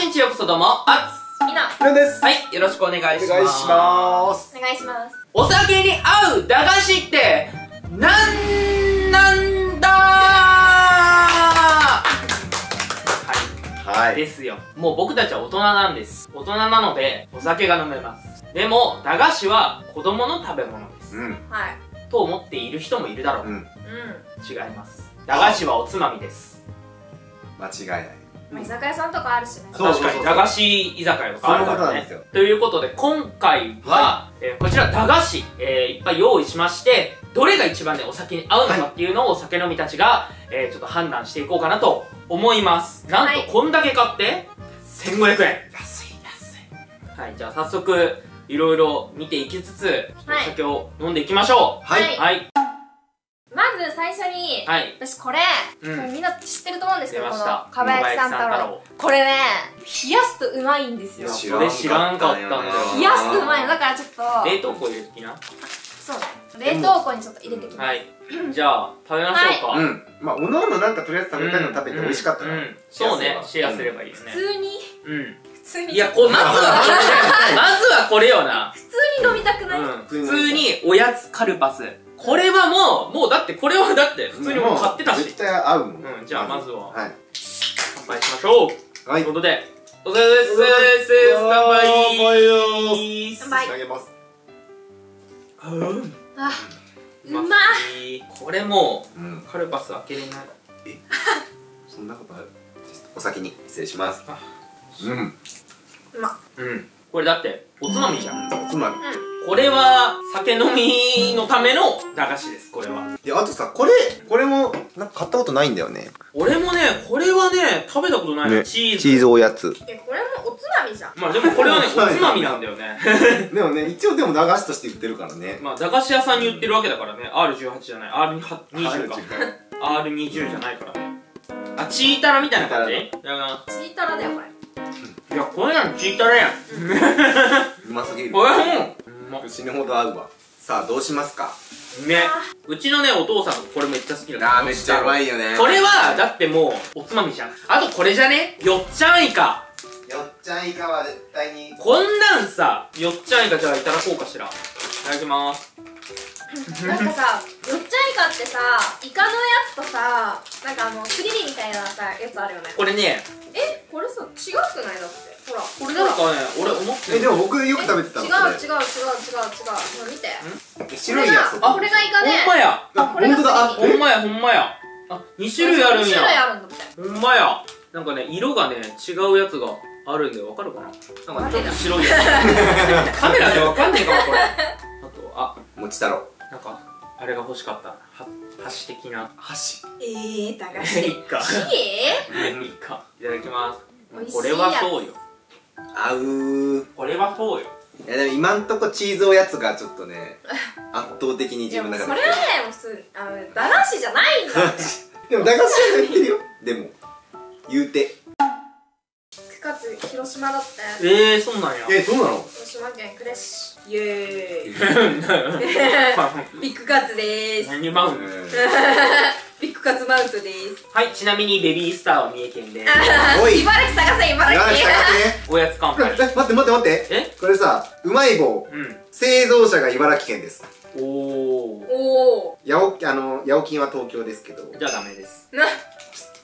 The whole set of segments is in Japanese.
しんちよくそどうもあみんなです。はいよろしくお願いします。お願いします。お願いしますお酒に合う駄菓子ってなんなんだ？はい。はですよ。もう僕たちは大人なんです。大人なのでお酒が飲めます。でも駄菓子は子供の食べ物です。うん。はい。と思っている人もいるだろう、うん。うん。違います。駄菓子はおつまみです。間違いない。まあ居酒屋さんとかあるしね。確かに駄菓子居酒屋とかあるかそういうことらね。なんですよということで今回は、えーこちら駄菓子、えーいっぱい用意しましてどれが一番ねお酒に合うのかっていうのをお酒飲みたちが、えーちょっと判断していこうかなと思います。なんはいとこんだけ買って1500円。安い安い。はいじゃあ早速いろいろ見ていきつつ、はいお酒を飲んでいきましょう。はい。はい最初にはい。私これうん。これみんな知ってると思うんですけどこのかば焼きさん太郎。これね冷やすとうまいんですよ。それ知らんかったんだよやすとうまいの。だからちょっと冷凍庫入れてきな。そうね。冷凍庫にちょっと入れてきます。はい。じゃあ食べましょうか、うん。まあおのおのなんかとりあえず食べたいの食べて美味しかったら。うん。うんそうね。シェアすればばいいよね。普通にうん。普通に。いやこまずはこれまずはこれよな、普通に飲みたくない、うん、普通におやつカルパスこれはもうもうだってこれはだって普通にもう買ってたし。絶対合うもん。うんじゃあまずは。はい。乾杯しましょう。はい。ということで。お疲れ様です。乾杯乾杯。差し上げます。うんあうまっいこれもうんうカルパス開けれない。そんなことある？お先に失礼します。あうん。うまっうん。これだっておつまみじゃん。おつまみこれは酒飲みのための駄菓子ですこれは。であとさこれこれもなんか買ったことないんだよね。俺もねこれはね食べたことないの、チーズ。チーズおやつ。えこれもおつまみじゃん。まあでもこれはね はいおつまみなんだよね。でもね一応でも駄菓子として売ってるからね。まあ駄菓子屋さんに売ってるわけだからね。R18 じゃない。R20 か。R20 じゃないからね。あチータラみたいな感じ？いチやなチータラだよこれ。いやこれなのチータラやん。うますぎる。これもうま。死ぬほど合うわ。さあどうしますか？ね。うちのねお父さんがこれめっちゃ好きなの。あーめっちゃうまいよね。これはだってもうおつまみじゃん。あとこれじゃね？よっちゃんイカよっちゃんイカは絶対に。こんなんさよっちゃんイカじゃあいただこうかしら。いただきます。なんかさよっちゃんイカってさイカのやつとさなんかあのすり身みたいなさやつあるよね。これね。えこれさ違くない？だってほらこれなんかね俺思ってるえでも僕よく食べてたの違う違う違う違う違う。ほら見て。う白いやつ。あこれがイカほでんまや。あこれが本当だ。ほんまやほんまや。あ2種類あるん2種類やあるんだって。ほんまや。なんかね色がね違うやつがあるんでわかるかな？なんかちょっと白いやつ。カメラでわかんねえかもこれ。あとあ。もち太郎。なんかあれが欲しかった。は箸的な。箸。えー、駄菓いいか。子いいか。いただきます。これはそうよ合う。これはそうよ。いやでも今んとこチーズおやつがちょっとね 圧倒的に自分の中で。それはねもう普通あの駄菓子じゃないんだってでも駄菓子屋さん言ってるよ。でも言うて。9月広島だって。えー、そうなんや。えそうなの？広島県呉市。イエーイ。ビッグカツでーす。何マウンビッグカツマウントです。はいちなみにベビースターは三重県で。おい。茨城探せ茨城。茨城探 おやつ乾杯待って待って待って。え？これさうまい棒。うん。製造者が茨城県です。おおおお八百あの八百金は東京ですけど。じゃあダメです。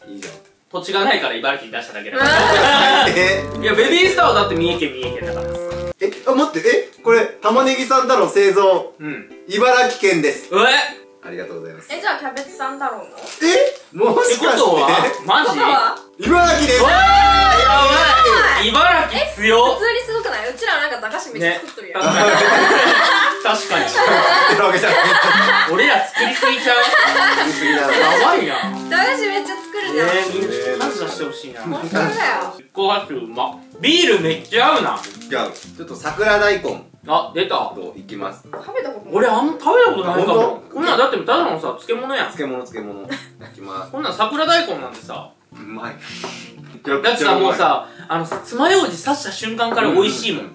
いいじゃん。土地がないから茨城に出しただけだ。か え？らいやベビースターはだって三重県三重県だからさ。えあ待ってえ？これ玉ねぎさん太郎製造。うん。茨城県です。え？ありがとうございます。えじゃあキャベツさん太郎の？えもしかことはしてマジ？茨城です。わーやばい茨城普強っ。通にすごくない？うちらなんか駄菓子めっちゃ作っとるやん、確かに。確かに。俺ら作りすぎちゃう？やばいな。駄菓子めっちゃ作るじゃん、えー、みんな数出してほしいな。本当だよ。ビールめっちゃ合うな。じゃあちょっと桜大根あ出た。といきます。食べたことない。俺あんま食べたことないかも。本当？こんなんだってただのさ漬物やん。漬物漬物。いきます。こんなん桜大根なんてさ。うまい。だってさもうさあのさ爪楊枝刺した瞬間から美味しいもん、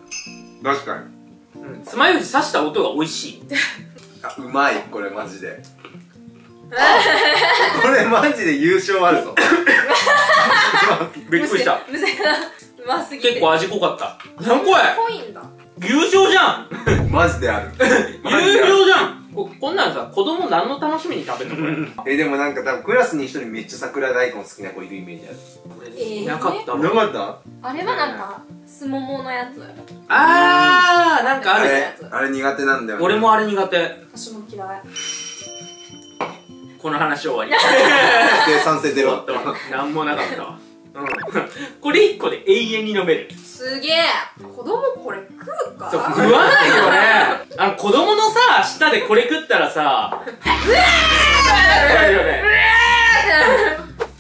確かに。うん、爪楊枝刺した音が美味しい。あうまい。これマジで。これマジで優勝あるぞ。びっくりした。うますぎて。結構味濃かった。何これ？濃いんだ 優勝じゃん。マジである。優勝じゃん。ここんなんさ子供何の楽しみに食べるの？こ れえでもなんか多分クラスに一人めっちゃ桜大根好きな子いるイメージある。えーいなかったわ。なかった？あれはなんかすもものやつ。あーなんかある。あれあれ苦手なんだよね。俺もあれ苦手。私も嫌い。この話終わり。生産性ゼロ。終わったわ。なんもなかったわうん。これ一個で永遠に飲める。すげえ。子供これ食うか？そう食わないよね。あの子供のさ舌でこれ食ったらさうわー！ってなるよね。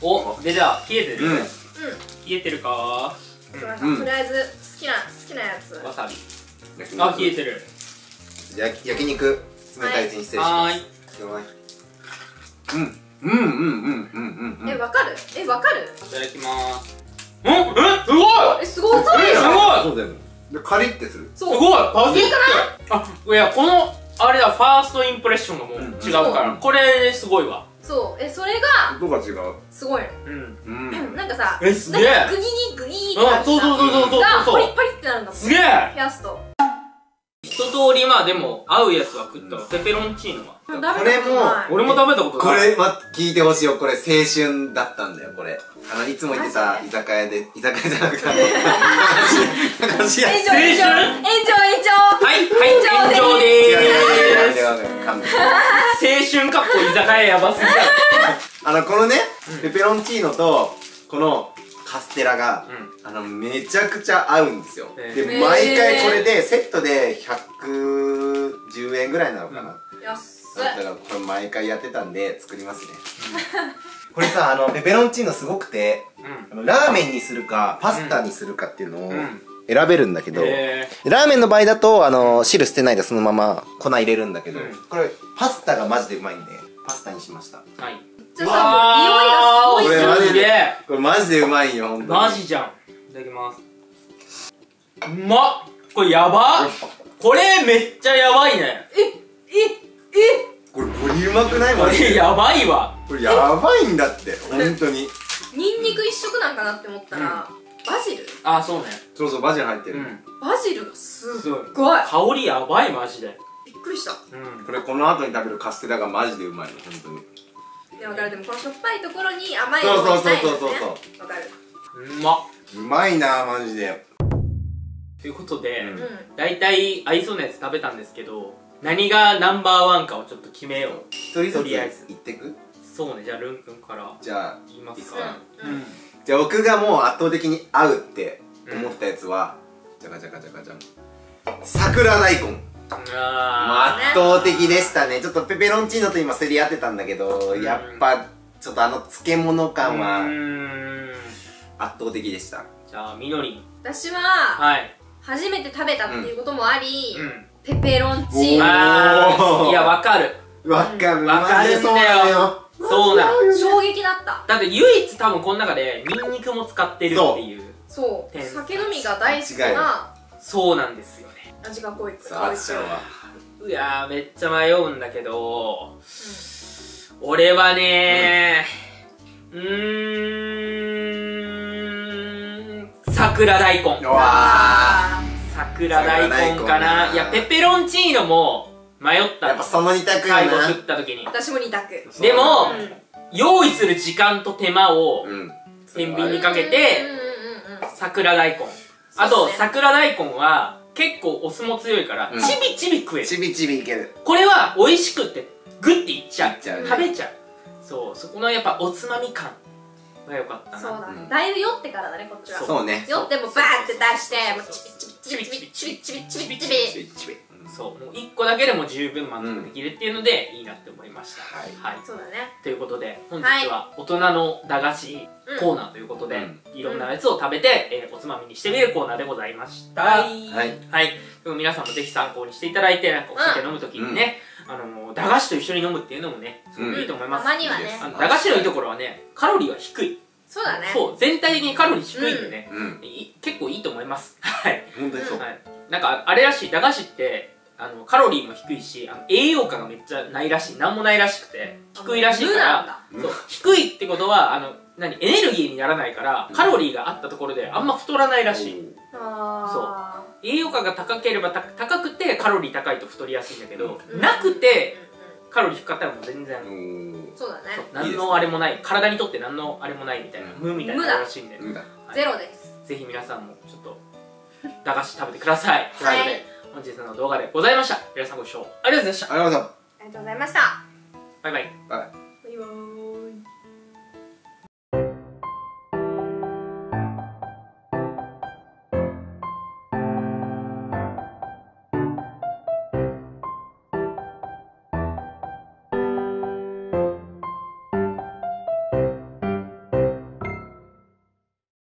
おでじゃあ冷えてる、うん。冷えてるか？とりあえず好きな好きなやつ。わさび。あ冷えてる。焼き焼肉。冷たいうちに失礼しはーい。ますうんうんうんうんうんうんうんえわかる？えわかる？いただきます。んえ？すごい！えすごいそうでしょすごい！そうだよでカリってする。そうすごい。バズって。あいやこのあれだファーストインプレッションがもううん。違うから、うん。これすごいわ。そう。えそれがどこが違う？すごいの。うん。うん。なんかさえすげえ。グニにグニーってなってあそうそうそうそうそうがそう。パリッパリってなるんだもんすげえ。冷やすと一通りまあでも合うやつは食ったわ。ペペロンチーノは。これ俺も食べたことない。これは聞いてほしいよ。これ青春だったんだよこれ。あのいつも行ってたマジ居酒屋で居酒屋じゃなくて。高橋屋炎上炎上青春炎上炎上はいはい炎上でーす青春かっこ居酒屋やばすぎだあのこのねペペロンチーノとこのカステラがうん。あのめちゃくちゃ合うんですよ。へー。で毎回これでセットで110円ぐらいなのかな、安だからこれ毎回やってたんで作りますね。これさあのペペロンチーノすごくてラーメンにするかパスタにするかっていうのをうん。選べるんだけど、へラーメンの場合だとあの汁捨てないでそのまま粉入れるんだけど、うん。これパスタがマジでうまいんでパスタにしました。ーはいじゃあさ匂いがすごいこれマジですげえこれマジでうまいよ本当に。マジじゃん。いただきます。うまっ。これやばこれめっちゃやばいね。えええ。これボリュームくない？こマジで。れやばいわ。これやばいんだって本当に。ニンニク一色なんかなって思ったらバジル？あそうね。そうそうバジル入ってる、うん。バジルがすっすごい。ごい。香りやばいマジで。びっくりした。うん。これこの後に食べるカステラがマジでうまいの本当にでわかる。でもこのしょっぱいところに甘いそうそうそうのがいそうそうわかる。うまっ。うまいなマジで。ということで、うん。うん大体合いそうなやつ食べたんですけど何がナンバーワンかをちょっと決めよう。一人ずつとりあえず。言ってく？そうねじゃあルン君からじゃあ言いますか？じゃあ僕がもう圧倒的に合うって思ったやつは、じゃかじゃかじゃかじゃん。桜大根あ圧倒的でしたね。ちょっとペペロンチーノと今競り合ってたんだけど、うん。やっぱちょっとあの漬物ー感はうーん。圧倒的でした。じゃあみのり。ん私ははい。初めて食べたっていうこともありうん。ペペロンチーノ。いやわかる。わかる。わかるんだよ。そうなのよ。そうなの衝撃だった。だって唯一多分この中でニンニクも使ってるっていう。そう。天酒飲みが大好きな。そうなんですよ。ね味が濃い。さああつちゃんはうやーめっちゃ迷うんだけど俺はねーうーん桜大根。うわあ桜大根かな。な。いやペペロンチーノも迷ったの。やっぱその二択よ最後な食った時に。ー私も二択。でもうん用意する時間と手間をうん。天秤にかけてうんうんうんうん桜大根。あとね。桜大根は結構お酢も強いからうん。ちびちび食える。ちびちびいける。これは美味しくってグッていっちゃう。ちゃうね。食べちゃう。そうそこのやっぱおつまみ感。が良かったな。そうだうん。だいぶ酔ってからだねこっちは。そうね。酔ってもバーって出してもうチビチビチビチビチビチビチビチビちびちびそうもう1個だけでも十分満足できるっていうのでいいなって思いました、はい。はい。そうだね。ということで本日は大人の駄菓子コーナーということで、うん。いろんなやつを食べて、えーおつまみにしてみるコーナーでございました。はい。はい。はい、でも皆さんもぜひ参考にしていただいてなんかお酒飲むときにね、あのー駄菓子と一緒に飲むっていうのもねすごくいいと思います、たまにはね。あの駄菓子のいいところはねカロリーは低い。そうだね。そう全体的にカロリー低いんでね、うん。い結構いいと思います。はい、本当にそう。はい、なんかあれらしい駄菓子ってあのカロリーも低いしあの栄養価がめっちゃないらしい。なんもないらしくて低いらしいか無なんらだ。そう。低いってことはあの何エネルギーにならないからカロリーがあったところであんま太らないらしい。あ栄養価が高ければた高くてカロリー高いと太りやすいんだけど、うん。なくてカロリー低かったらもう全然、おー。そうだね。何のあれもない。体にとって何のあれもないみたいな、うん無みたいならしいんで、無だ。はい。ゼロです。ぜひ皆さんもちょっと駄菓子食べてください。というはいことで本日の動画でございました。皆さんご視聴ありがとうございました。ありがとうございましありがとうございました。バイバイ。たバイバイ